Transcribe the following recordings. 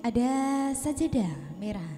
ada sajadah merah.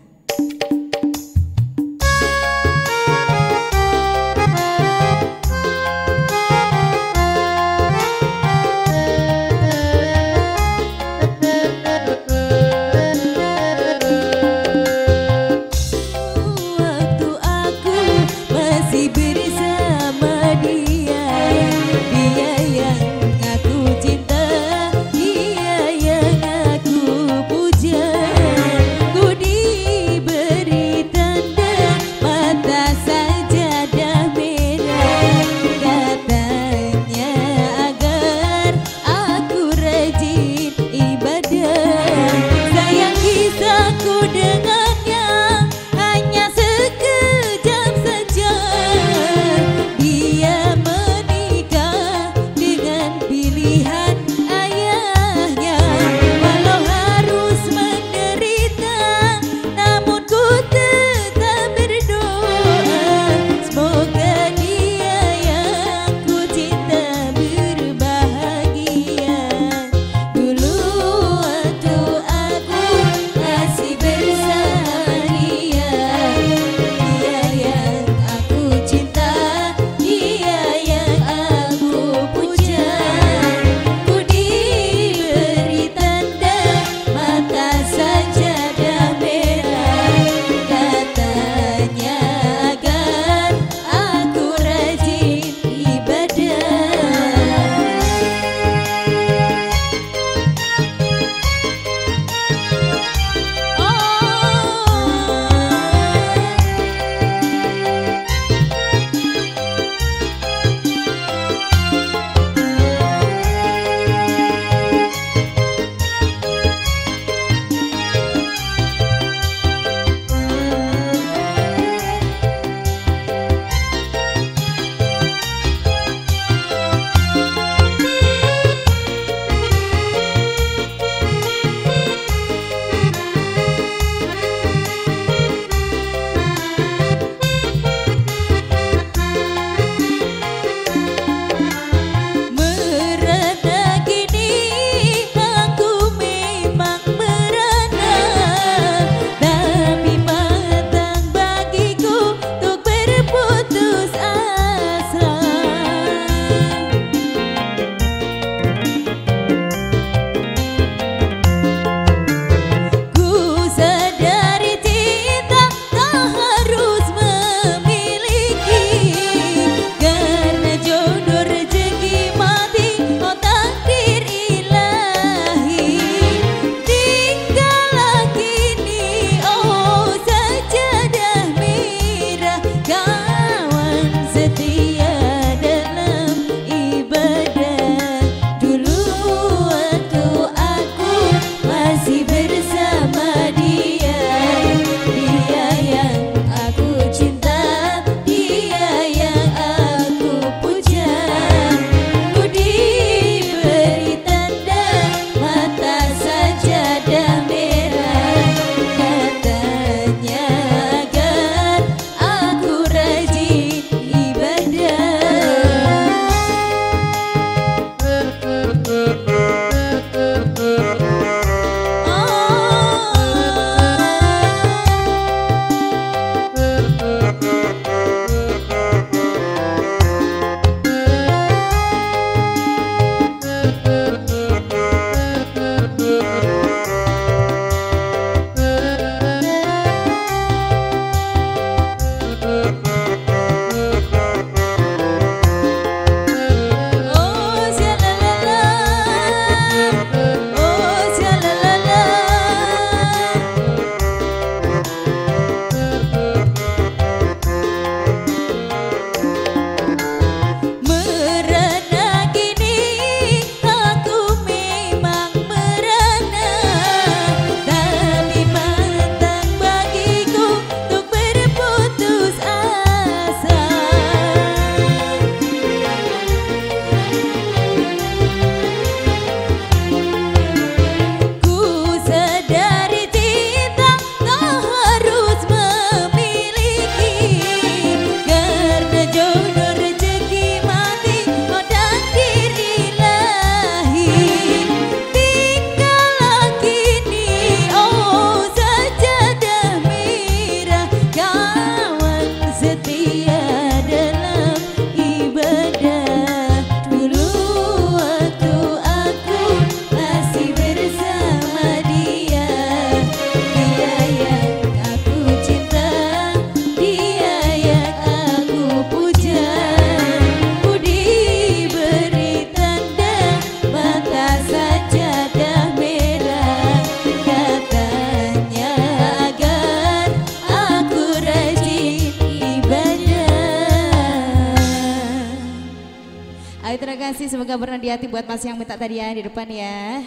Terima kasih semoga berhati hati buat Mas yang minta tadi ya di depan ya.